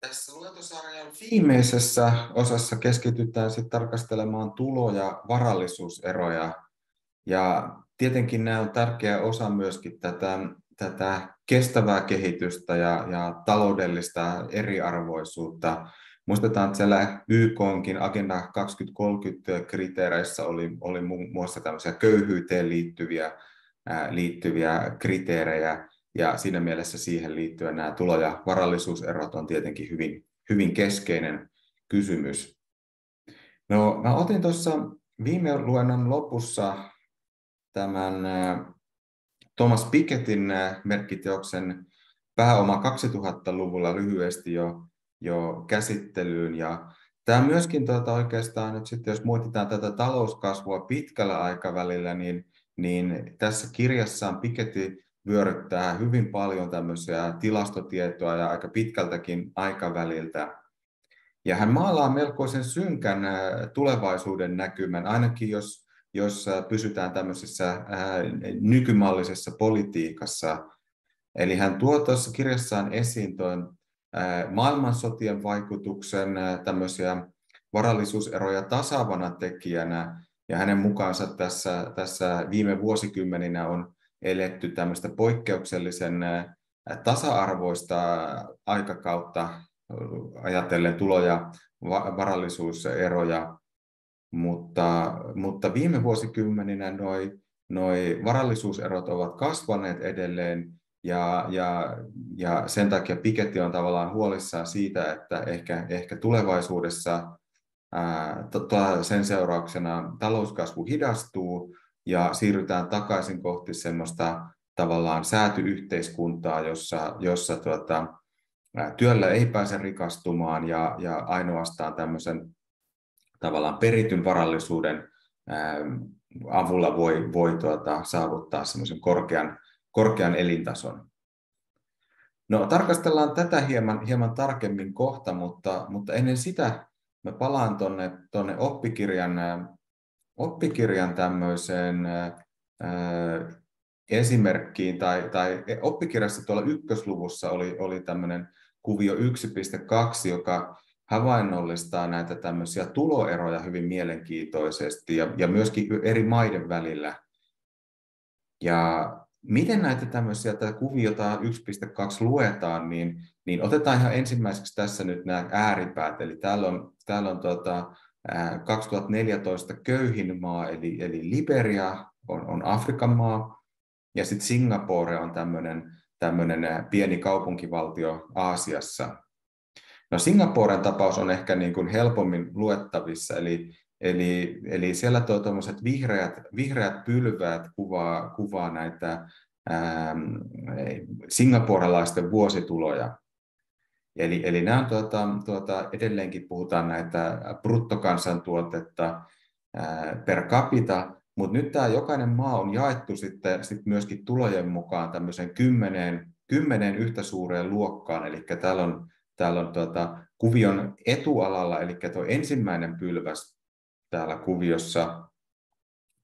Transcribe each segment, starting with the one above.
Tässä luentosarjan viimeisessä osassa keskitytään sitten tarkastelemaan tulo- ja varallisuuseroja. Ja tietenkin nämä on tärkeä osa myöskin tätä, tätä kestävää kehitystä ja, ja taloudellista eriarvoisuutta. Muistetaan, että siellä YKonkin Agenda 2030 kriteereissä oli, oli muun muassa tämmöisiä köyhyyteen liittyviä, ää, liittyviä kriteerejä, ja siinä mielessä siihen liittyen nämä tulo- ja varallisuuserot on tietenkin hyvin, hyvin keskeinen kysymys. No, mä otin tuossa viime luennon lopussa tämän Thomas Pikettin merkkiteoksen pääoma 2000-luvulla lyhyesti jo, jo käsittelyyn. Ja tämä myöskin tuota oikeastaan nyt sitten, jos muutitaan tätä talouskasvua pitkällä aikavälillä, niin, niin tässä kirjassaan Piketty vyöryttää hyvin paljon tämmöisiä tilastotietoa ja aika pitkältäkin aikaväliltä. Ja hän maalaa melkoisen synkän tulevaisuuden näkymän, ainakin jos, jos pysytään tämmöisessä nykymallisessa politiikassa. Eli hän tuo tuossa kirjassaan esiin tuon maailmansotien vaikutuksen tämmöisiä varallisuuseroja tasaavana tekijänä, ja hänen mukaansa tässä, tässä viime vuosikymmeninä on eletty tämmöistä poikkeuksellisen tasa-arvoista aikakautta ajatellen tulo- ja varallisuuseroja, mutta, mutta viime vuosikymmeninä noi, noi varallisuuserot ovat kasvaneet edelleen ja, ja, ja sen takia Piketty on tavallaan huolissaan siitä, että ehkä, ehkä tulevaisuudessa ää, sen seurauksena talouskasvu hidastuu ja siirrytään takaisin kohti semmoista tavallaan säätyyhteiskuntaa, jossa, jossa tuota, työllä ei pääse rikastumaan ja, ja ainoastaan tämmöisen tavallaan perityn varallisuuden ää, avulla voi, voi tuota, saavuttaa semmoisen korkean, korkean elintason. No, tarkastellaan tätä hieman, hieman tarkemmin kohta, mutta, mutta ennen sitä mä palaan tuonne tonne oppikirjan oppikirjan tämmöiseen ää, esimerkkiin, tai, tai oppikirjassa tuolla ykkösluvussa oli, oli tämmöinen kuvio 1.2, joka havainnollistaa näitä tämmöisiä tuloeroja hyvin mielenkiintoisesti ja, ja myöskin eri maiden välillä. Ja miten näitä tämmöisiä, tätä kuviota 1.2 luetaan, niin, niin otetaan ihan ensimmäiseksi tässä nyt nämä ääripäät. Eli täällä on, täällä on tuota, 2014 köyhin maa, eli, eli Liberia on, on Afrikan maa, ja sitten Singapore on tämmöinen pieni kaupunkivaltio Aasiassa. No Singaporen tapaus on ehkä niin kuin helpommin luettavissa, eli, eli, eli siellä tuo vihreät, vihreät pylväät kuvaa, kuvaa näitä ähm, singaporelaisten vuosituloja. Eli, eli nämä on tuota, tuota, edelleenkin puhutaan näitä bruttokansantuotetta per capita, mutta nyt tämä jokainen maa on jaettu sitten sit myöskin tulojen mukaan tämmöiseen kymmeneen, kymmeneen yhtä suureen luokkaan. Eli täällä on, täällä on tuota, kuvion etualalla, eli tuo ensimmäinen pylväs täällä kuviossa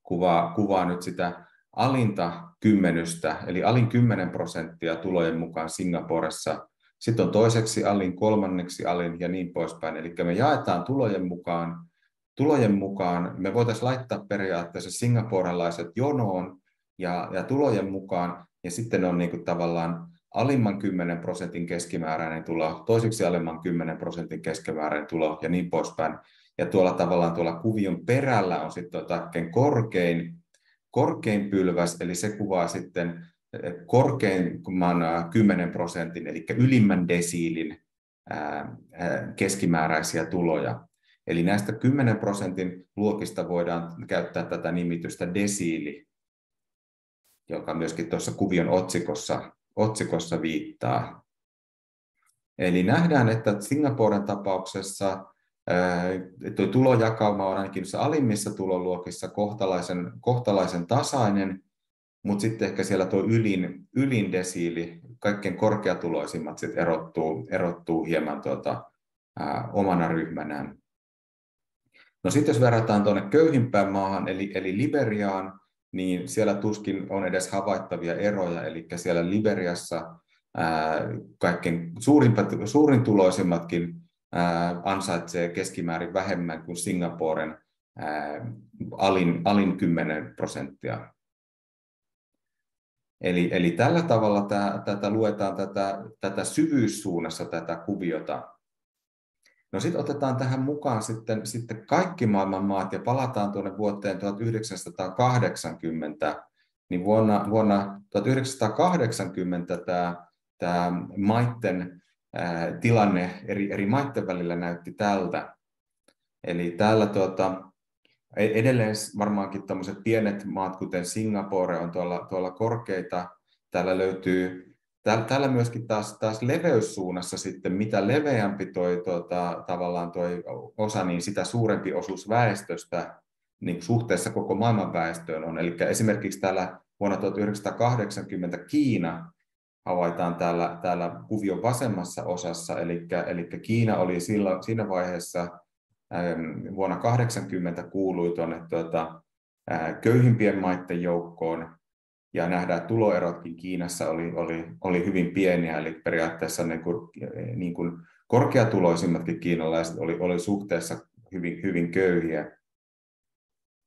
kuvaa, kuvaa nyt sitä alinta kymmenystä, eli alin 10 prosenttia tulojen mukaan Singaporessa sitten on toiseksi alin, kolmanneksi alin ja niin poispäin. Eli me jaetaan tulojen mukaan, tulojen mukaan me voitaisiin laittaa periaatteessa singaporelaiset jonoon ja, ja tulojen mukaan, ja sitten on niin kuin tavallaan alimman 10 prosentin keskimääräinen tulo, toiseksi alimman 10 prosentin keskimääräinen tulo ja niin poispäin. Ja tuolla tavallaan tuolla kuvion perällä on sitten tuota korkein, korkein pylväs, eli se kuvaa sitten korkeimman 10 prosentin, eli ylimmän desiilin keskimääräisiä tuloja. Eli näistä 10 prosentin luokista voidaan käyttää tätä nimitystä desiili, joka myöskin tuossa kuvion otsikossa, otsikossa viittaa. Eli nähdään, että Singaporen tapauksessa tuo tulojakauma on ainakin alimmissa tuloluokissa kohtalaisen, kohtalaisen tasainen, mutta sitten ehkä siellä tuo ylin, ylin desiili, kaikkein korkeatuloisimmat sit erottuu, erottuu hieman tuota, ää, omana ryhmänään. No sitten jos verrataan tuonne köyhimpään maahan, eli, eli Liberiaan, niin siellä tuskin on edes havaittavia eroja, eli siellä Liberiassa kaikkein suurimpat, suurin tuloisimmatkin ansaitsee keskimäärin vähemmän kuin Singaporen alin, alin 10 prosenttia. Eli, eli tällä tavalla tämä, tätä luetaan tätä, tätä syvyyssuunnassa tätä kuviota. No sitten otetaan tähän mukaan sitten, sitten kaikki maailman maat ja palataan tuonne vuoteen 1980. Niin vuonna, vuonna 1980 tämä, tämä maitten tilanne eri, eri maitten välillä näytti tältä. Eli täällä tuota, edelleen varmaankin tämmöiset pienet maat, kuten Singapore, on tuolla, tuolla korkeita. Täällä löytyy Täällä myöskin taas, taas leveyssuunnassa sitten, mitä leveämpi toi, tuota, tavallaan toi osa, niin sitä suurempi osuus väestöstä niin suhteessa koko maailman väestöön on. Eli esimerkiksi täällä vuonna 1980 Kiina havaitaan täällä, täällä kuvion vasemmassa osassa, eli, eli Kiina oli sillä, siinä vaiheessa vuonna 80 kuului tuonne tuota, köyhimpien maiden joukkoon, ja nähdään, että tuloerotkin Kiinassa oli, oli, oli hyvin pieniä, eli periaatteessa niin kuin, niin kuin korkeatuloisimmatkin kiinalaiset oli, oli suhteessa hyvin, hyvin köyhiä.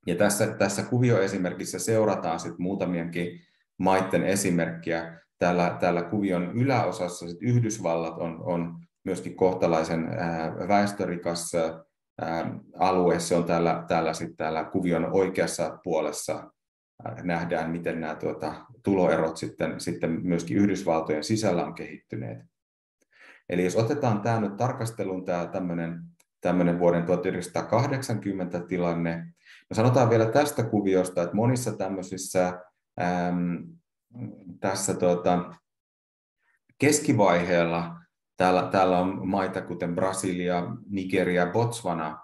Ja tässä, tässä kuvioesimerkissä seurataan sitten muutamienkin maiden esimerkkiä. Täällä, täällä kuvion yläosassa sit Yhdysvallat on, on myöskin kohtalaisen väestörikas alue. Se on täällä, täällä, sit täällä kuvion oikeassa puolessa nähdään, miten nämä tuota, tuloerot sitten, sitten myöskin Yhdysvaltojen sisällä on kehittyneet. Eli jos otetaan tämä nyt tarkasteluun, tämä tämmöinen, tämmöinen vuoden 1980 tilanne, no sanotaan vielä tästä kuviosta, että monissa tämmöisissä äm, tässä tuota, keskivaiheella täällä, täällä on maita kuten Brasilia, Nigeria, Botswana,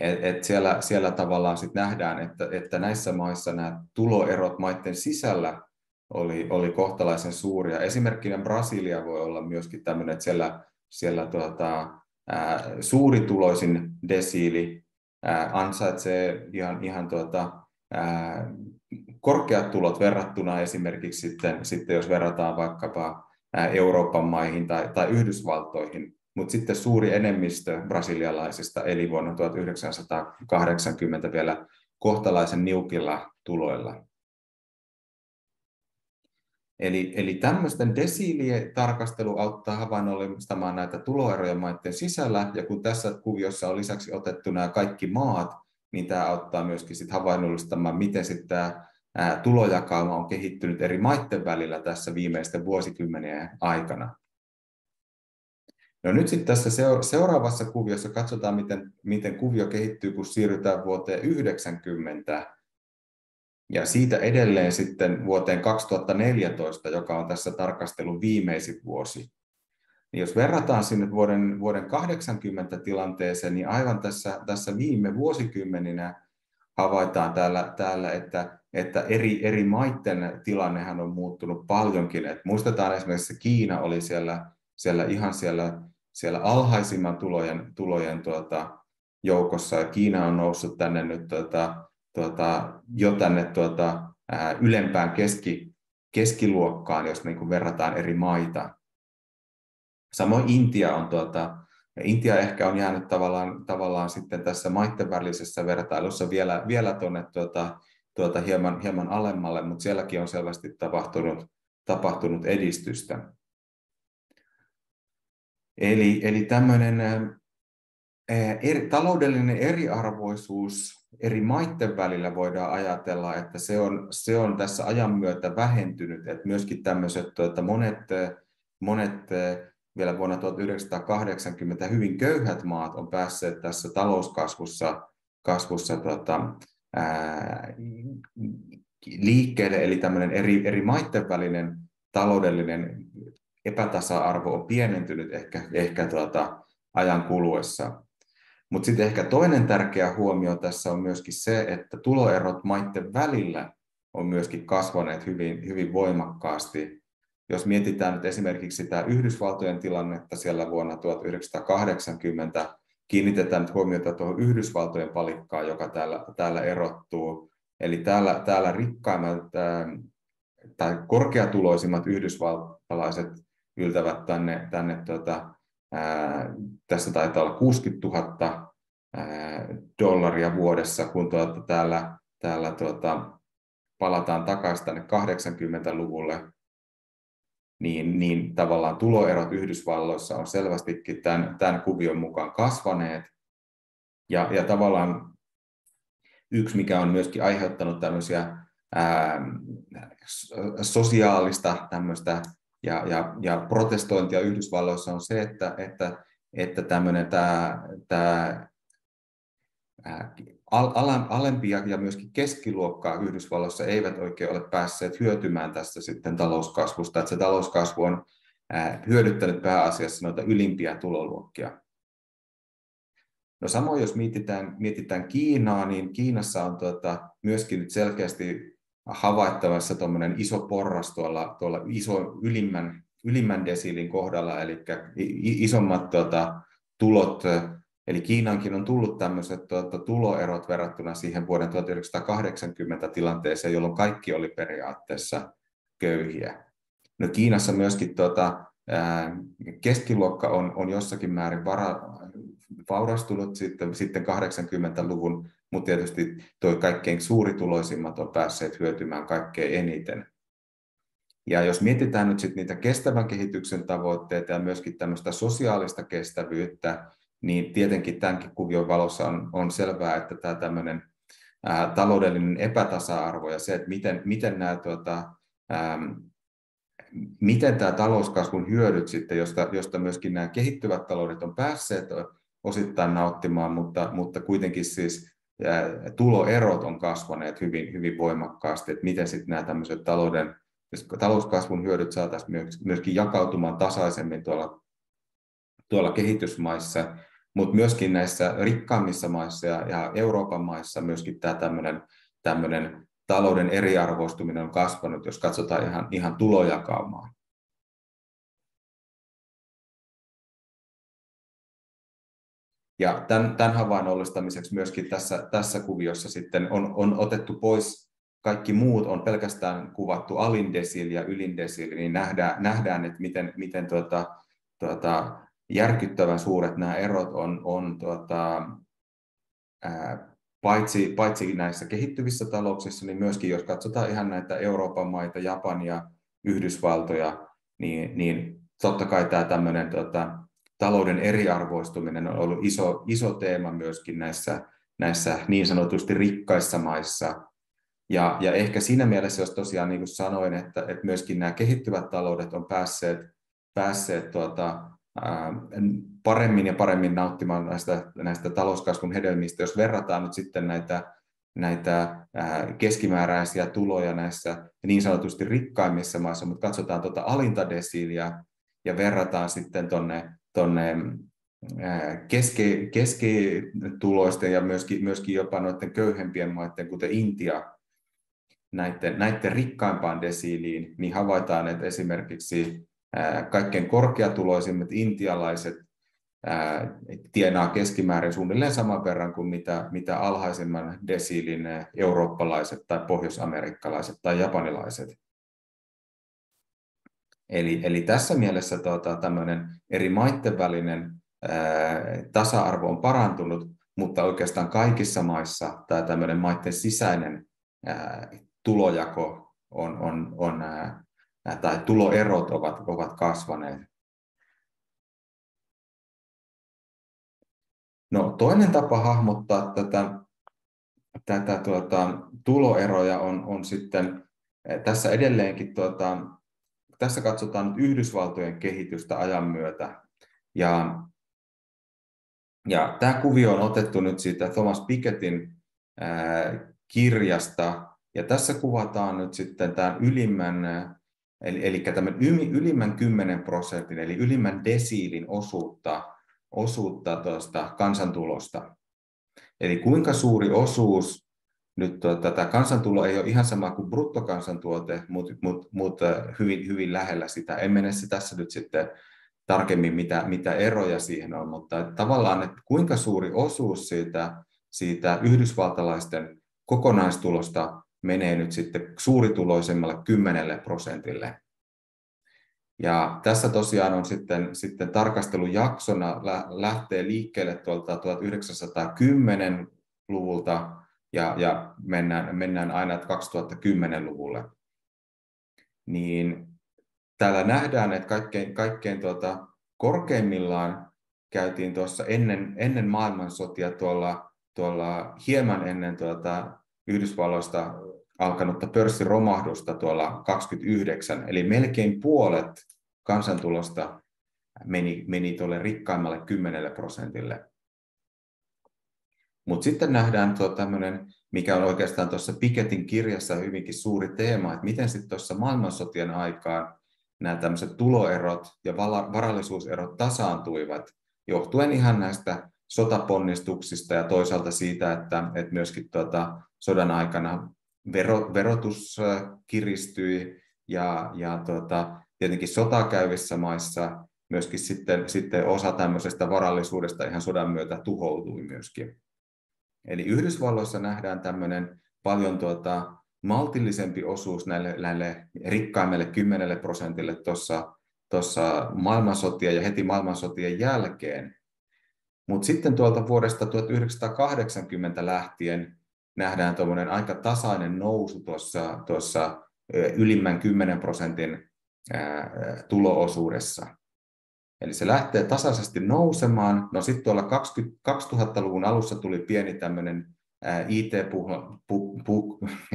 et, et siellä, siellä tavallaan sit nähdään, että, että näissä maissa nämä tuloerot maiden sisällä oli, oli kohtalaisen suuria. Esimerkkinä Brasilia voi olla myöskin tämmöinen, että siellä, siellä tuota, ää, suurituloisin desiili ää, ansaitsee ihan, ihan tuota, ää, korkeat tulot verrattuna esimerkiksi sitten, sitten jos verrataan vaikkapa Euroopan maihin tai, tai Yhdysvaltoihin, mutta sitten suuri enemmistö brasilialaisista eli vuonna 1980 vielä kohtalaisen niukilla tuloilla. Eli, eli tämmöisten desiilien tarkastelu auttaa havainnollistamaan näitä tuloeroja maiden sisällä, ja kun tässä kuviossa on lisäksi otettu nämä kaikki maat, niin tämä auttaa myöskin sit havainnollistamaan, miten sitten tämä tulojakauma on kehittynyt eri maiden välillä tässä viimeisten vuosikymmenien aikana. No nyt sitten tässä seuraavassa kuviossa katsotaan, miten, miten kuvio kehittyy, kun siirrytään vuoteen 90 ja siitä edelleen sitten vuoteen 2014, joka on tässä tarkastelun viimeisin vuosi. Niin jos verrataan sinne vuoden, vuoden 80 tilanteeseen, niin aivan tässä, tässä viime vuosikymmeninä havaitaan täällä, täällä että, että eri, eri maiden tilannehan on muuttunut paljonkin. Et muistetaan esimerkiksi, että Kiina oli siellä, siellä ihan siellä siellä alhaisimman tulojen, tulojen tuota, joukossa. Ja Kiina on noussut tänne nyt tuota, tuota, jo tänne tuota, ää, ylempään keski, keskiluokkaan, jos niin kuin verrataan eri maita. Samoin Intia on tuota, Intia ehkä on jäänyt tavallaan, tavallaan sitten tässä maiden välisessä vertailussa vielä, vielä tuonne tuota, tuota hieman, hieman alemmalle, mutta sielläkin on selvästi tapahtunut, tapahtunut edistystä. Eli, eli tämmöinen eri, taloudellinen eriarvoisuus eri maiden välillä voidaan ajatella, että se on, se on tässä ajan myötä vähentynyt, että myöskin tämmöiset tuota, monet, monet vielä vuonna 1980 hyvin köyhät maat on päässeet tässä talouskasvussa kasvussa, tuota, liikkeelle, eli tämmöinen eri, eri maiden välinen taloudellinen epätasa-arvo on pienentynyt ehkä, ehkä tuota, ajan kuluessa. Mutta sitten ehkä toinen tärkeä huomio tässä on myöskin se, että tuloerot maiden välillä on myöskin kasvaneet hyvin, hyvin voimakkaasti. Jos mietitään nyt esimerkiksi sitä Yhdysvaltojen tilannetta siellä vuonna 1980, kiinnitetään nyt huomiota tuohon Yhdysvaltojen palikkaan, joka täällä, täällä erottuu. Eli täällä, täällä rikkaimmat tai korkeatuloisimmat yhdysvaltalaiset yltävät tänne, tänne tuota, ää, tässä taitaa olla 60 000 ää, dollaria vuodessa, kun tuota, täällä, täällä tuota, palataan takaisin tänne 80-luvulle, niin, niin tavallaan tuloerot Yhdysvalloissa on selvästikin tämän, tämän kuvion mukaan kasvaneet. Ja, ja tavallaan yksi, mikä on myöskin aiheuttanut tämmöisiä ää, sosiaalista tämmöistä ja, ja, ja protestointia Yhdysvalloissa on se, että, että, että tämmöinen tämä, tämä alempia ja myöskin keskiluokkaa Yhdysvalloissa eivät oikein ole päässeet hyötymään tästä sitten talouskasvusta, että se talouskasvu on hyödyttänyt pääasiassa noita ylimpiä tuloluokkia. No samoin jos mietitään, mietitään Kiinaa, niin Kiinassa on tuota, myöskin nyt selkeästi havaittavassa tuommoinen iso porras tuolla, tuolla iso ylimmän, ylimmän desiilin kohdalla, eli isommat tuota, tulot Eli Kiinankin on tullut tämmöiset tuota, tuloerot verrattuna siihen vuoden 1980 tilanteeseen, jolloin kaikki oli periaatteessa köyhiä. No Kiinassa myöskin tuota, keskiluokka on, on jossakin määrin vara, vaurastunut sitten, sitten 80-luvun, mutta tietysti tuo kaikkein suurituloisimmat on päässeet hyötymään kaikkein eniten. Ja jos mietitään nyt sitten niitä kestävän kehityksen tavoitteita ja myöskin tämmöistä sosiaalista kestävyyttä, niin tietenkin tämänkin kuvion valossa on, on selvää, että tämä tämmöinen ää, taloudellinen epätasa-arvo ja se, että miten, miten nämä tuota, ää, miten tämä talouskasvun hyödyt sitten, josta, josta myöskin nämä kehittyvät taloudet on päässeet osittain nauttimaan, mutta, mutta kuitenkin siis ää, tuloerot on kasvaneet hyvin, hyvin voimakkaasti, että miten sitten nämä tämmöiset talouden, talouskasvun hyödyt saataisiin myöskin jakautumaan tasaisemmin tuolla, tuolla kehitysmaissa, mutta myöskin näissä rikkaammissa maissa ja, ja Euroopan maissa myöskin tämä tämmöinen, tämmöinen talouden eriarvoistuminen on kasvanut, jos katsotaan ihan, ihan tulojakaumaa. Ja tämän, tämän havainnollistamiseksi myöskin tässä, tässä kuviossa sitten on, on otettu pois kaikki muut, on pelkästään kuvattu alindesiili ja ylindesiili, niin nähdään, nähdään että miten, miten tuota, tuota, järkyttävän suuret nämä erot on, on tuota, ää, paitsi, paitsi näissä kehittyvissä talouksissa, niin myöskin jos katsotaan ihan näitä Euroopan maita, Japania, Yhdysvaltoja, niin, niin totta kai tämä tämmöinen tota, talouden eriarvoistuminen on ollut iso, iso teema myöskin näissä, näissä niin sanotusti rikkaissa maissa. Ja, ja ehkä siinä mielessä, jos tosiaan niin kuin sanoin, että, että myöskin nämä kehittyvät taloudet on päässeet, päässeet tuota, paremmin ja paremmin nauttimaan näistä, näistä talouskasvun hedelmistä, jos verrataan nyt sitten näitä, näitä keskimääräisiä tuloja näissä niin sanotusti rikkaimmissa maissa, mutta katsotaan tuota alintadesiiliä ja verrataan sitten tuonne tonne keski, keskituloisten ja myöskin, myöskin jopa noiden köyhempien maiden, kuten Intia, näiden, näiden rikkaimpaan desiiliin, niin havaitaan, että esimerkiksi kaikkein korkeatuloisimmat intialaiset tienaa keskimäärin suunnilleen saman verran kuin mitä, mitä alhaisemman desiilin eurooppalaiset tai pohjoisamerikkalaiset tai japanilaiset. Eli, eli tässä mielessä tuota, tämmöinen eri maiden välinen ää, tasa-arvo on parantunut, mutta oikeastaan kaikissa maissa tämä tämmöinen maiden sisäinen ää, tulojako on, on, on ää, tai tuloerot ovat, ovat kasvaneet. No, toinen tapa hahmottaa tätä, tätä tuota, tuloeroja on, on sitten eh, tässä edelleenkin, tuota, tässä katsotaan nyt Yhdysvaltojen kehitystä ajan myötä. Ja, ja tämä kuvio on otettu nyt siitä Thomas Pikettin ää, kirjasta, ja tässä kuvataan nyt sitten tämän ylimmän Eli, eli tämän ylimmän 10 prosentin, eli ylimmän desiilin osuutta, osuutta tuosta kansantulosta. Eli kuinka suuri osuus, nyt tuota, tätä kansantulo ei ole ihan sama kuin bruttokansantuote, mutta mut, mut, hyvin, hyvin lähellä sitä. En mene se tässä nyt sitten tarkemmin, mitä, mitä eroja siihen on, mutta tavallaan, että kuinka suuri osuus siitä, siitä yhdysvaltalaisten kokonaistulosta menee nyt sitten suurituloisemmalle 10 prosentille. Ja tässä tosiaan on sitten, sitten tarkastelujaksona lähtee liikkeelle tuolta 1910-luvulta ja, ja mennään, mennään aina 2010-luvulle. Niin täällä nähdään, että kaikkein, kaikkein tuota, korkeimmillaan käytiin tuossa ennen, ennen maailmansotia tuolla, tuolla hieman ennen tuota Yhdysvalloista alkanutta pörssiromahdusta tuolla 29, eli melkein puolet kansantulosta meni, meni tuolle rikkaimmalle 10 prosentille. Mutta sitten nähdään tuo tämmöinen, mikä on oikeastaan tuossa Piketin kirjassa hyvinkin suuri teema, että miten sitten tuossa maailmansotien aikaan nämä tämmöiset tuloerot ja varallisuuserot tasaantuivat, johtuen ihan näistä sotaponnistuksista ja toisaalta siitä, että, että myöskin tuota, sodan aikana vero, verotus kiristyi ja, ja tuota, tietenkin sotaa käyvissä maissa myöskin sitten, sitten osa tämmöisestä varallisuudesta ihan sodan myötä tuhoutui myöskin. Eli Yhdysvalloissa nähdään tämmöinen paljon tuota, maltillisempi osuus näille, näille rikkaimmille 10 prosentille tuossa maailmansotien ja heti maailmansotien jälkeen. Mutta sitten tuolta vuodesta 1980 lähtien nähdään tuommoinen aika tasainen nousu tuossa, tuossa ylimmän 10 prosentin tuloosuudessa. Eli se lähtee tasaisesti nousemaan. No sitten tuolla 20, 2000-luvun alussa tuli pieni tämmöinen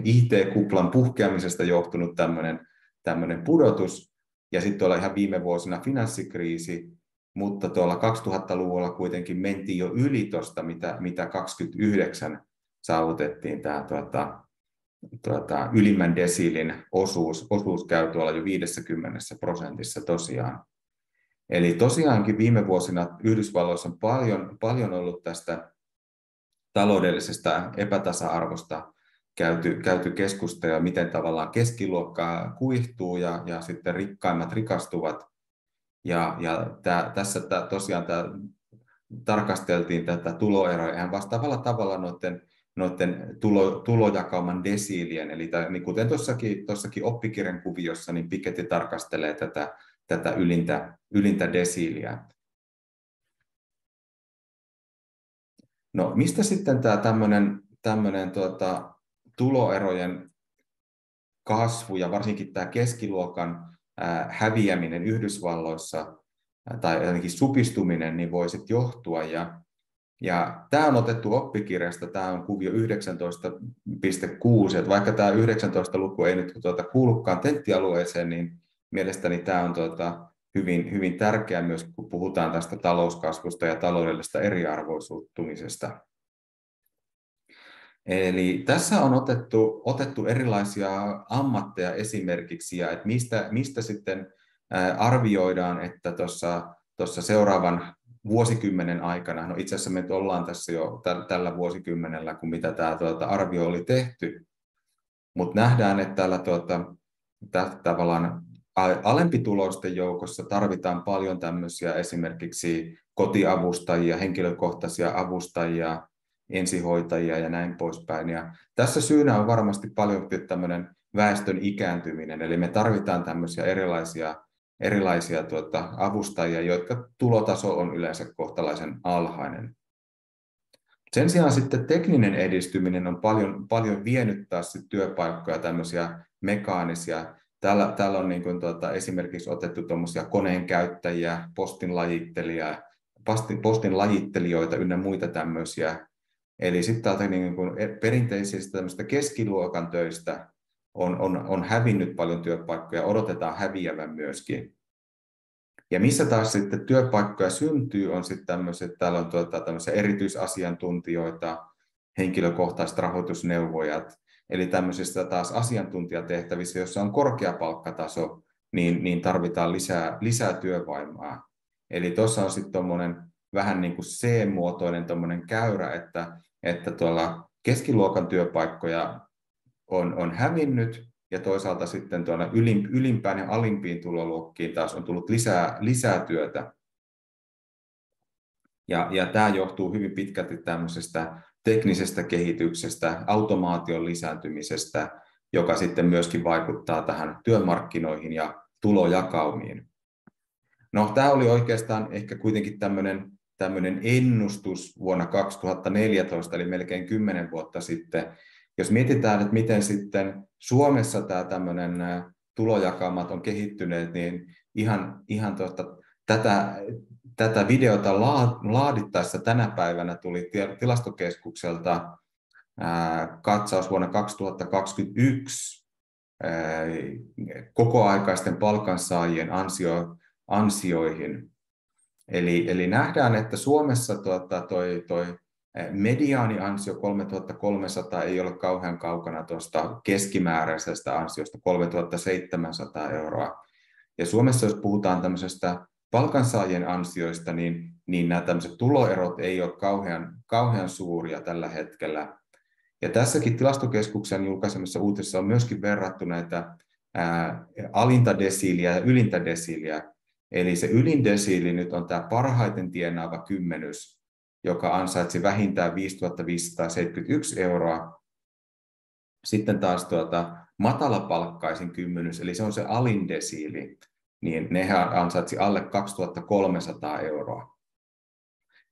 IT-kuplan puhkeamisesta johtunut tämmöinen, tämmöinen pudotus. Ja sitten tuolla ihan viime vuosina finanssikriisi, mutta tuolla 2000-luvulla kuitenkin mentiin jo yli tuosta, mitä, mitä 29 saavutettiin tämä tuota, tuota, ylimmän desiilin osuus, osuus käy tuolla jo 50 prosentissa tosiaan. Eli tosiaankin viime vuosina Yhdysvalloissa on paljon, paljon ollut tästä taloudellisesta epätasa-arvosta käyty, käyty keskustelua, miten tavallaan keskiluokka kuihtuu ja, ja sitten rikkaimmat rikastuvat. Ja, ja tää, tässä tää, tosiaan tää, tarkasteltiin tätä tuloeroa ihan vastaavalla tavalla noiden noiden tulo, tulojakauman desiilien, eli tämän, niin kuten tuossakin, tuossakin oppikirjan kuviossa, niin Piketty tarkastelee tätä, tätä ylintä, ylintä desiiliä. No mistä sitten tämä tämmöinen, tämmöinen tuota, tuloerojen kasvu ja varsinkin tämä keskiluokan häviäminen Yhdysvalloissa tai jotenkin supistuminen niin voi sitten johtua. Ja ja tämä on otettu oppikirjasta, tämä on kuvio 19.6, että vaikka tämä 19-luku ei nyt tuota, kuulukaan tenttialueeseen, niin mielestäni tämä on tuota, hyvin, hyvin tärkeä myös, kun puhutaan tästä talouskasvusta ja taloudellisesta eriarvoisuuttumisesta. Eli tässä on otettu, otettu erilaisia ammatteja esimerkiksi, ja että mistä, mistä sitten arvioidaan, että tuossa seuraavan vuosikymmenen aikana, no itse asiassa me ollaan tässä jo tällä vuosikymmenellä, kun mitä tämä tuota, arvio oli tehty, mutta nähdään, että tällä tuota, tavallaan alempituloisten joukossa tarvitaan paljon tämmöisiä esimerkiksi kotiavustajia, henkilökohtaisia avustajia, ensihoitajia ja näin poispäin. Ja tässä syynä on varmasti paljon tämmöinen väestön ikääntyminen, eli me tarvitaan tämmöisiä erilaisia erilaisia tuota, avustajia, jotka tulotaso on yleensä kohtalaisen alhainen. Sen sijaan sitten tekninen edistyminen on paljon, paljon vienyt taas työpaikkoja, tämmöisiä mekaanisia. Täällä, täällä on niin kuin, tuota, esimerkiksi otettu koneen käyttäjiä, postin lajittelijia, postin, lajittelijoita ynnä muita tämmöisiä. Eli sitten täältä niin kuin perinteisistä keskiluokan töistä on, on, on hävinnyt paljon työpaikkoja, odotetaan häviävän myöskin. Ja missä taas sitten työpaikkoja syntyy, on sitten tämmöiset, täällä on tuota, tämmöisiä erityisasiantuntijoita, henkilökohtaiset rahoitusneuvojat, eli tämmöisissä taas asiantuntijatehtävissä, joissa on korkea palkkataso, niin, niin tarvitaan lisää, lisää työvoimaa. Eli tuossa on sitten tuommoinen vähän niin kuin C-muotoinen käyrä, että, että tuolla keskiluokan työpaikkoja on, on hävinnyt, ja toisaalta sitten tuonne ylimpään ja alimpiin tuloluokkiin taas on tullut lisää, lisää työtä. Ja, ja tämä johtuu hyvin pitkälti tämmöisestä teknisestä kehityksestä, automaation lisääntymisestä, joka sitten myöskin vaikuttaa tähän työmarkkinoihin ja tulojakaumiin. No, tämä oli oikeastaan ehkä kuitenkin tämmöinen tämmöinen ennustus vuonna 2014, eli melkein kymmenen vuotta sitten. Jos mietitään, että miten sitten Suomessa tämä tämmöinen tulojakamat on kehittyneet, niin ihan, ihan tuota, tätä, tätä videota laadittaessa tänä päivänä tuli tilastokeskukselta katsaus vuonna 2021 kokoaikaisten palkansaajien ansio, ansioihin. Eli, eli nähdään, että Suomessa tuota, toi, toi mediaaniansio 3300 ei ole kauhean kaukana tuosta keskimääräisestä ansiosta 3700 euroa. Ja Suomessa, jos puhutaan tämmöisestä palkansaajien ansioista, niin, niin nämä tämmöiset tuloerot ei ole kauhean, kauhean suuria tällä hetkellä. Ja tässäkin tilastokeskuksen julkaisemassa uutisessa on myöskin verrattu näitä ää, alinta desiiliä ja ylintä desiiliä. Eli se ylin desiili nyt on tämä parhaiten tienaava kymmenys, joka ansaitsi vähintään 5571 euroa. Sitten taas tuota, matalapalkkaisin kymmenys, eli se on se alin desiili, niin ne ansaitsi alle 2300 euroa.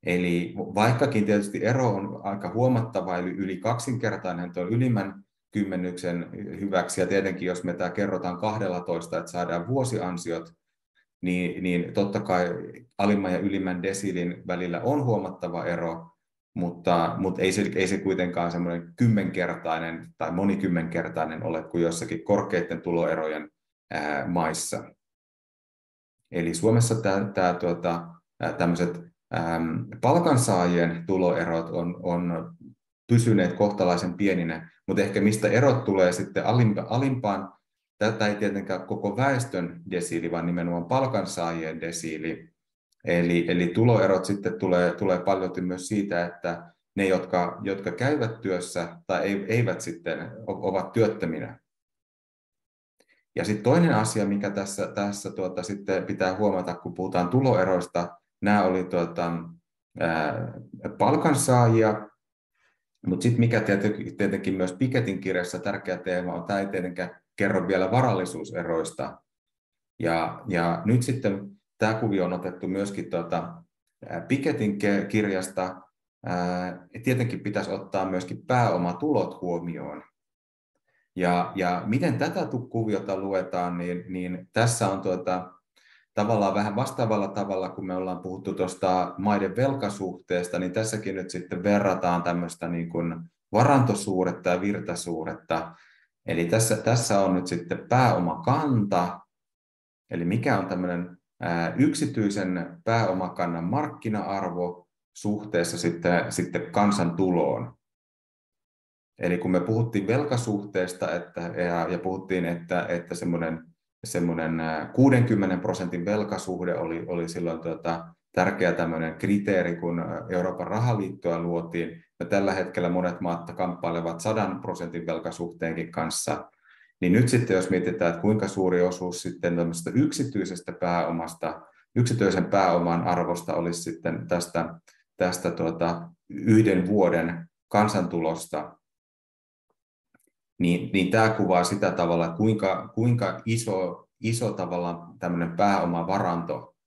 Eli vaikkakin tietysti ero on aika huomattava, eli yli kaksinkertainen tuon ylimmän kymmenyksen hyväksi, ja tietenkin jos me tämä kerrotaan 12, että saadaan vuosiansiot, niin, niin totta kai alimman ja ylimmän desilin välillä on huomattava ero, mutta, mutta ei, se, ei se kuitenkaan semmoinen kymmenkertainen tai monikymmenkertainen ole kuin jossakin korkeiden tuloerojen ää, maissa. Eli Suomessa tämä, tuota, tämmöiset äm, palkansaajien tuloerot on, on pysyneet kohtalaisen pieninä, mutta ehkä mistä erot tulee sitten alimpaan Tätä ei tietenkään koko väestön desiili, vaan nimenomaan palkansaajien desiili. Eli, eli tuloerot sitten tulee, tulee paljon myös siitä, että ne, jotka, jotka käyvät työssä tai eivät sitten, ovat työttöminä. Ja sitten toinen asia, mikä tässä, tässä tuota, sitten pitää huomata, kun puhutaan tuloeroista, nämä oli tuota, palkansaajia, mutta sitten mikä tietenkin, myös Piketin kirjassa tärkeä teema on, tämä ei tietenkään kerro vielä varallisuuseroista. Ja, ja nyt sitten tämä kuvio on otettu myöskin tuota, Piketin kirjasta. Tietenkin pitäisi ottaa myöskin pääomatulot huomioon. Ja, ja miten tätä kuviota luetaan, niin, niin tässä on tuota, tavallaan vähän vastaavalla tavalla, kun me ollaan puhuttu tuosta maiden velkasuhteesta, niin tässäkin nyt sitten verrataan tämmöistä niin kuin varantosuuretta ja virtasuuretta. Eli tässä, tässä on nyt sitten pääomakanta, eli mikä on tämmöinen yksityisen pääomakannan markkina-arvo suhteessa sitten, sitten kansantuloon. Eli kun me puhuttiin velkasuhteesta että, ja, ja puhuttiin, että, että semmoinen, semmoinen 60 prosentin velkasuhde oli, oli silloin tuota, tärkeä tämmöinen kriteeri, kun Euroopan rahaliittoa luotiin, ja tällä hetkellä monet maat kamppailevat 100 prosentin velkasuhteenkin kanssa, niin nyt sitten jos mietitään, että kuinka suuri osuus sitten yksityisestä pääomasta, yksityisen pääoman arvosta olisi sitten tästä, tästä tuota, yhden vuoden kansantulosta, niin, niin tämä kuvaa sitä tavalla, kuinka, kuinka iso, iso tavallaan tämmöinen pääomavaranto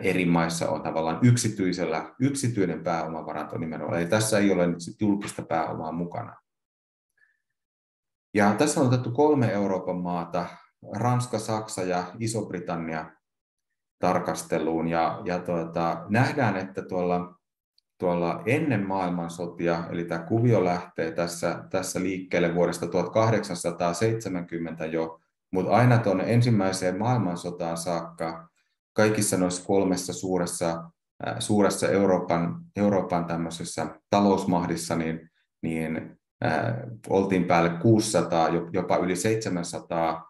eri maissa on tavallaan yksityisellä, yksityinen pääomavaranto nimenomaan. Eli tässä ei ole nyt julkista pääomaa mukana. Ja tässä on otettu kolme Euroopan maata, Ranska, Saksa ja Iso-Britannia tarkasteluun. Ja, ja tuota, nähdään, että tuolla, tuolla ennen maailmansotia, eli tämä kuvio lähtee tässä, tässä liikkeelle vuodesta 1870 jo, mutta aina tuonne ensimmäiseen maailmansotaan saakka kaikissa noissa kolmessa suuressa, suuressa Euroopan, Euroopan tämmöisessä talousmahdissa, niin, niin äh, oltiin päälle 600, jopa yli 700,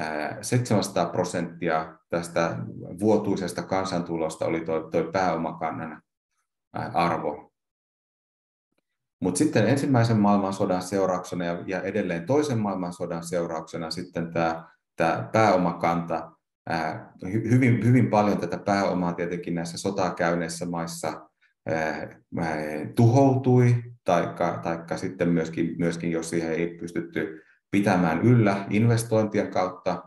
äh, 700 prosenttia tästä vuotuisesta kansantulosta oli tuo, tuo pääomakannan arvo. Mutta sitten ensimmäisen maailmansodan seurauksena ja, edelleen toisen maailmansodan seurauksena sitten tämä pääomakanta hyvin, hyvin paljon tätä pääomaa tietenkin näissä sotaa käyneissä maissa tuhoutui, taikka, taikka sitten myöskin, myöskin, jos siihen ei pystytty pitämään yllä investointien kautta,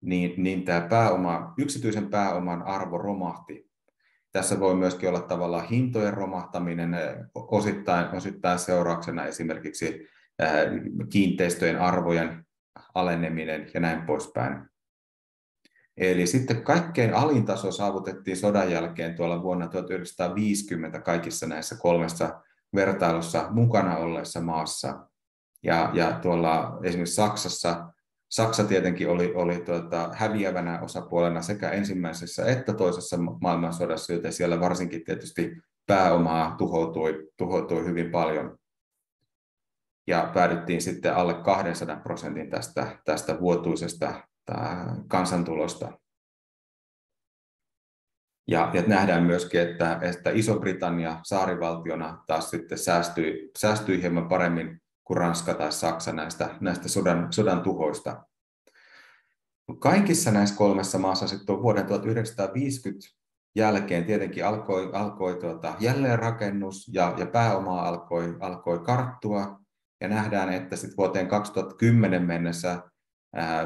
niin, niin tämä pääoma, yksityisen pääoman arvo romahti. Tässä voi myöskin olla tavallaan hintojen romahtaminen osittain, osittain seurauksena esimerkiksi kiinteistöjen arvojen aleneminen ja näin poispäin. Eli sitten kaikkein alintaso saavutettiin sodan jälkeen tuolla vuonna 1950 kaikissa näissä kolmessa vertailussa mukana olleessa maassa. Ja, ja tuolla esimerkiksi Saksassa, Saksa tietenkin oli, oli tuota, häviävänä osapuolena sekä ensimmäisessä että toisessa maailmansodassa, joten siellä varsinkin tietysti pääomaa tuhoutui, tuhoutui hyvin paljon. Ja päädyttiin sitten alle 200 prosentin tästä, tästä vuotuisesta kansantulosta. Ja, ja nähdään myöskin, että, että Iso-Britannia saarivaltiona taas sitten säästyi, säästyi hieman paremmin kuin Ranska tai Saksa näistä, näistä sodan, sodan tuhoista. Kaikissa näissä kolmessa maassa sitten vuoden 1950 jälkeen tietenkin alkoi, alkoi tuota, jälleenrakennus ja, ja pääoma alkoi, alkoi karttua. Ja nähdään, että sitten vuoteen 2010 mennessä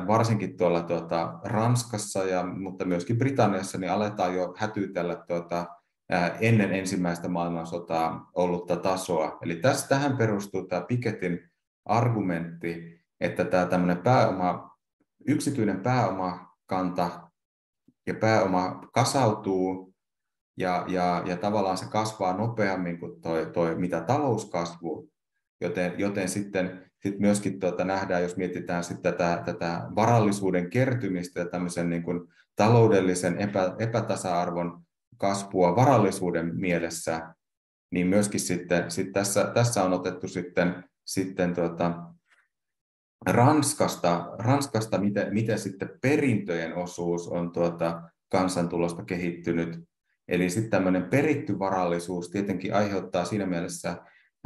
varsinkin tuolla tuota, Ranskassa, ja, mutta myöskin Britanniassa, niin aletaan jo hätytellä tuota, ennen ensimmäistä maailmansotaa ollutta tasoa. Eli tässä, tähän perustuu tämä Piketin argumentti, että tämä tämmöinen pääoma, yksityinen pääomakanta ja pääoma kasautuu ja, ja, ja tavallaan se kasvaa nopeammin kuin toi, toi mitä talouskasvu, joten, joten sitten sit myöskin tuota nähdään, jos mietitään sit tätä, tätä varallisuuden kertymistä ja tämmöisen niin kuin taloudellisen epä, epätasa-arvon kasvua varallisuuden mielessä, niin myöskin sitten sit tässä, tässä on otettu sitten, sitten tuota, Ranskasta, Ranskasta miten, miten sitten perintöjen osuus on tuota kansantulosta kehittynyt. Eli sitten tämmöinen peritty varallisuus tietenkin aiheuttaa siinä mielessä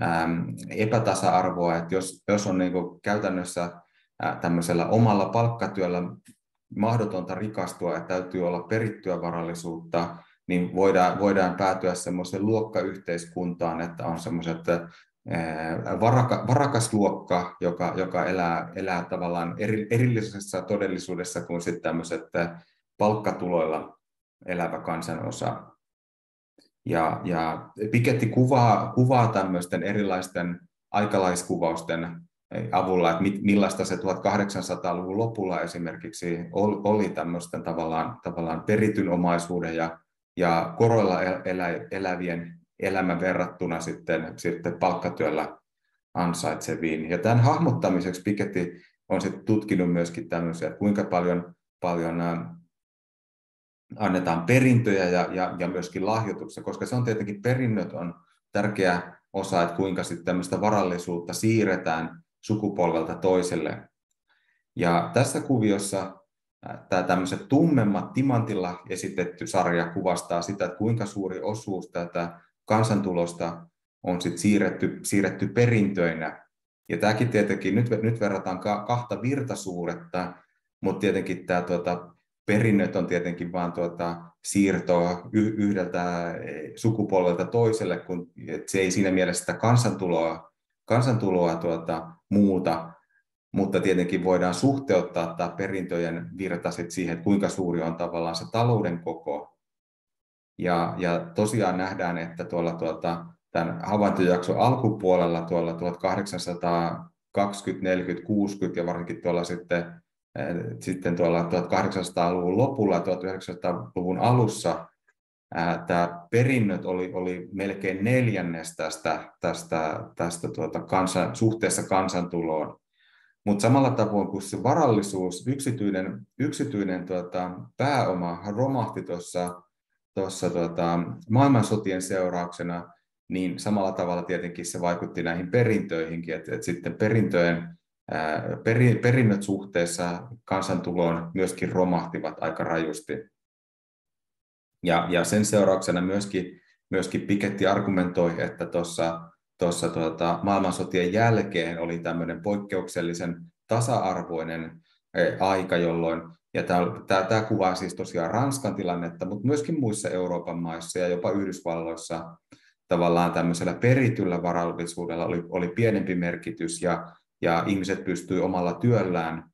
Ähm, epätasa-arvoa, että jos, jos on niin käytännössä tämmöisellä omalla palkkatyöllä mahdotonta rikastua, että täytyy olla perittyä varallisuutta, niin voidaan, voidaan päätyä semmoiseen luokkayhteiskuntaan, että on semmoiset varaka, varakas luokka, joka, joka elää, elää tavallaan eri, erillisessä todellisuudessa kuin sitten tämmöiset palkkatuloilla elävä kansanosa. Ja, ja Piketti kuvaa, kuvaa tämmöisten erilaisten aikalaiskuvausten avulla, että millaista se 1800-luvun lopulla esimerkiksi oli tämmöisten tavallaan, tavallaan perityn omaisuuden ja, ja koroilla elä, elävien elämän verrattuna sitten, sitten palkkatyöllä ansaitseviin. Ja tämän hahmottamiseksi Piketti on sitten tutkinut myöskin tämmöisiä, että kuinka paljon, paljon annetaan perintöjä ja, ja, ja myöskin lahjoituksia, koska se on tietenkin perinnöt on tärkeä osa, että kuinka sitten tämmöistä varallisuutta siirretään sukupolvelta toiselle. Ja tässä kuviossa tämä tämmöiset tummemmat timantilla esitetty sarja kuvastaa sitä, että kuinka suuri osuus tätä kansantulosta on sitten siirretty, siirretty perintöinä. Ja tämäkin tietenkin, nyt, nyt verrataan kahta virtasuuretta, mutta tietenkin tämä tuota, perinnöt on tietenkin vain tuota siirtoa yhdeltä sukupolvelta toiselle, kun se ei siinä mielessä sitä kansantuloa, kansantuloa tuota, muuta, mutta tietenkin voidaan suhteuttaa tämä perintöjen virta siihen, että kuinka suuri on tavallaan se talouden koko. Ja, ja tosiaan nähdään, että tuolla tuota, tämän havaintojakson alkupuolella tuolla 1820, 40, 60 ja varsinkin tuolla sitten sitten tuolla 1800-luvun lopulla ja 1900-luvun alussa tämä perinnöt oli, oli melkein neljännes tästä, tästä, tästä tuota kansan, suhteessa kansantuloon. Mutta samalla tavoin kuin se varallisuus, yksityinen, yksityinen tuota, pääoma romahti tuossa tuossa tuota, maailmansotien seurauksena, niin samalla tavalla tietenkin se vaikutti näihin perintöihinkin, että, että sitten perintöjen perinnöt suhteessa kansantuloon myöskin romahtivat aika rajusti. Ja, ja sen seurauksena myöskin, myöskin Piketti argumentoi, että tuossa tuossa tuota, maailmansotien jälkeen oli tämmöinen poikkeuksellisen tasa-arvoinen aika, jolloin, ja tämä, kuvaa siis tosiaan Ranskan tilannetta, mutta myöskin muissa Euroopan maissa ja jopa Yhdysvalloissa tavallaan tämmöisellä perityllä varallisuudella oli, oli pienempi merkitys, ja ja ihmiset pystyy omalla työllään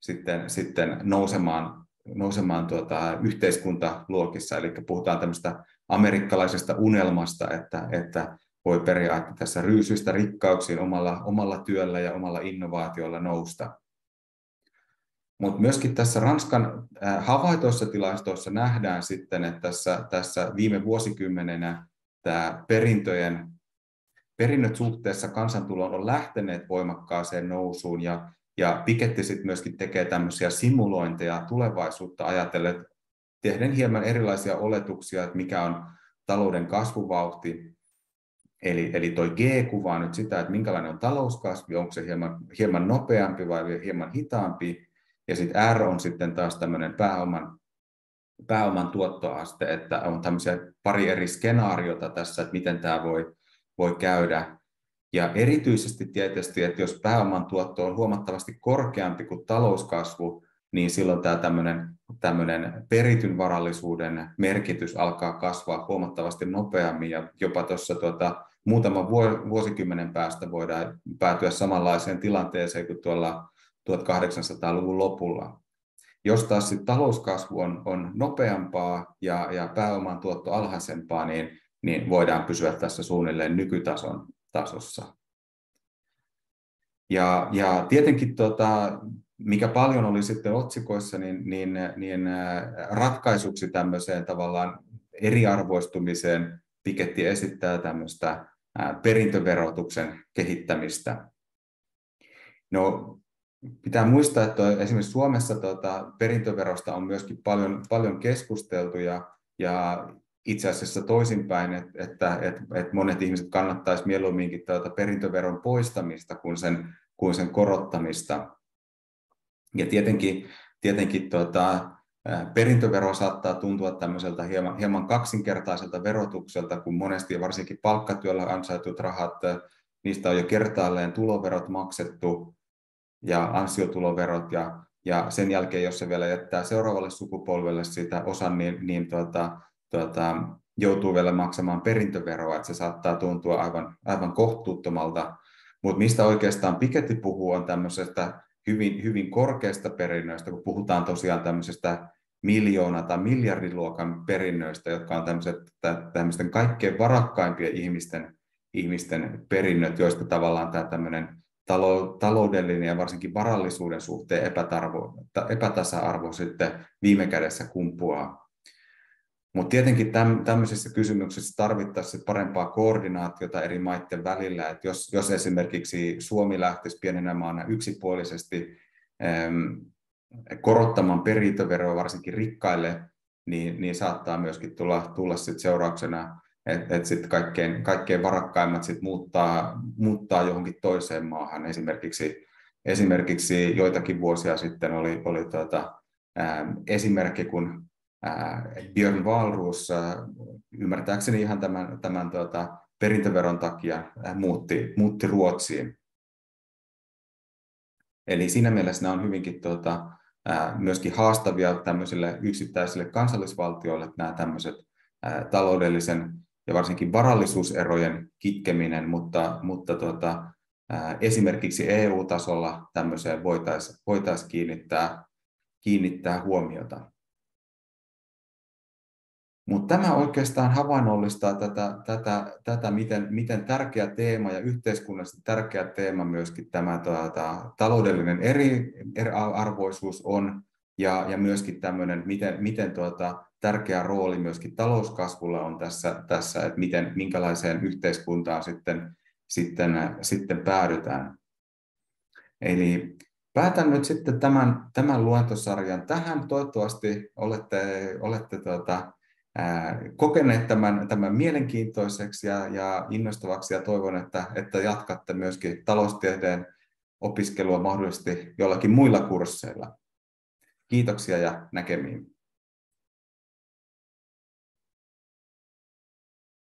sitten, sitten nousemaan nousemaan tuota, yhteiskuntaluokissa, eli puhutaan tämmöistä amerikkalaisesta unelmasta, että, että voi periaatteessa tässä ryysyistä rikkauksiin omalla, omalla työllä ja omalla innovaatiolla nousta. Mutta myöskin tässä Ranskan havaitoissa tilastoissa nähdään sitten, että tässä, tässä viime vuosikymmenenä tämä perintöjen, perinnöt suhteessa kansantuloon on lähteneet voimakkaaseen nousuun ja, ja Piketti sitten myöskin tekee tämmöisiä simulointeja tulevaisuutta ajatellen, tehden hieman erilaisia oletuksia, että mikä on talouden kasvuvauhti. Eli, eli toi G kuvaa nyt sitä, että minkälainen on talouskasvu, onko se hieman, hieman nopeampi vai hieman hitaampi. Ja sitten R on sitten taas tämmöinen pääoman, pääoman tuottoaste, että on tämmöisiä pari eri skenaariota tässä, että miten tämä voi, voi käydä. Ja erityisesti tietysti, että jos pääoman tuotto on huomattavasti korkeampi kuin talouskasvu, niin silloin tämä tämmöinen, tämmöinen perityn varallisuuden merkitys alkaa kasvaa huomattavasti nopeammin ja jopa tuossa tuota, muutaman vuosikymmenen päästä voidaan päätyä samanlaiseen tilanteeseen kuin tuolla 1800-luvun lopulla. Jos taas sit talouskasvu on, on nopeampaa ja, ja pääoman tuotto alhaisempaa, niin, niin voidaan pysyä tässä suunnilleen nykytason tasossa. Ja, ja tietenkin tota, mikä paljon oli sitten otsikoissa, niin, niin, niin ratkaisuksi tämmöiseen tavallaan eriarvoistumiseen Piketti esittää tämmöistä perintöverotuksen kehittämistä. No, pitää muistaa, että esimerkiksi Suomessa tuota, perintöverosta on myöskin paljon, paljon keskusteltu ja, ja itse asiassa toisinpäin, että, että, että, että monet ihmiset kannattaisi mieluumminkin tuota perintöveron poistamista kuin sen, kuin sen korottamista. Ja tietenkin, tietenkin tuota, perintövero saattaa tuntua tämmöiseltä hieman, hieman kaksinkertaiselta verotukselta, kun monesti varsinkin palkkatyöllä ansaitut rahat, niistä on jo kertaalleen tuloverot maksettu ja ansiotuloverot ja, ja sen jälkeen, jos se vielä jättää seuraavalle sukupolvelle sitä osan, niin, niin tuota, tuota, joutuu vielä maksamaan perintöveroa, että se saattaa tuntua aivan, aivan kohtuuttomalta. Mutta mistä oikeastaan Piketti puhuu on tämmöisestä hyvin, hyvin korkeasta perinnöistä, kun puhutaan tosiaan tämmöisestä miljoona- tai miljardiluokan perinnöistä, jotka on tämmöisten kaikkein varakkaimpien ihmisten, ihmisten perinnöt, joista tavallaan tämä tämmöinen taloudellinen ja varsinkin varallisuuden suhteen epätasa-arvo sitten viime kädessä kumpuaa. Mutta tietenkin täm, tämmöisissä kysymyksissä tarvittaisiin parempaa koordinaatiota eri maiden välillä. Et jos, jos esimerkiksi Suomi lähtisi pienenä maana yksipuolisesti korottamaan perintöveroa varsinkin rikkaille, niin, niin saattaa myöskin tulla, tulla sit seurauksena, että et sit kaikkein, kaikkein varakkaimmat sit muuttaa, muuttaa johonkin toiseen maahan. Esimerkiksi, esimerkiksi joitakin vuosia sitten oli, oli tuota, ää, esimerkki, kun ää, Björn Wahlroos ää, ymmärtääkseni ihan tämän, tämän tuota, perintöveron takia ää, muutti, muutti Ruotsiin. Eli siinä mielessä nämä on hyvinkin tuota, myöskin haastavia tämmöisille yksittäisille kansallisvaltioille nämä tämmöiset taloudellisen ja varsinkin varallisuuserojen kitkeminen, mutta, mutta tuota, esimerkiksi EU-tasolla tämmöiseen voitaisiin voitais kiinnittää, kiinnittää huomiota. Mutta tämä oikeastaan havainnollistaa tätä, tätä, tätä miten, miten tärkeä teema ja yhteiskunnallisesti tärkeä teema myöskin tämä tuota, taloudellinen eri, eriarvoisuus on ja, ja myöskin tämmöinen, miten, miten tuota, tärkeä rooli myöskin talouskasvulla on tässä, tässä että miten, minkälaiseen yhteiskuntaan sitten, sitten, sitten päädytään. Eli päätän nyt sitten tämän, tämän luentosarjan tähän. Toivottavasti olette, olette tuota, kokeneet tämän, tämän mielenkiintoiseksi ja, ja innostavaksi ja toivon, että, että jatkatte myöskin taloustieteen opiskelua mahdollisesti jollakin muilla kursseilla. Kiitoksia ja näkemiin.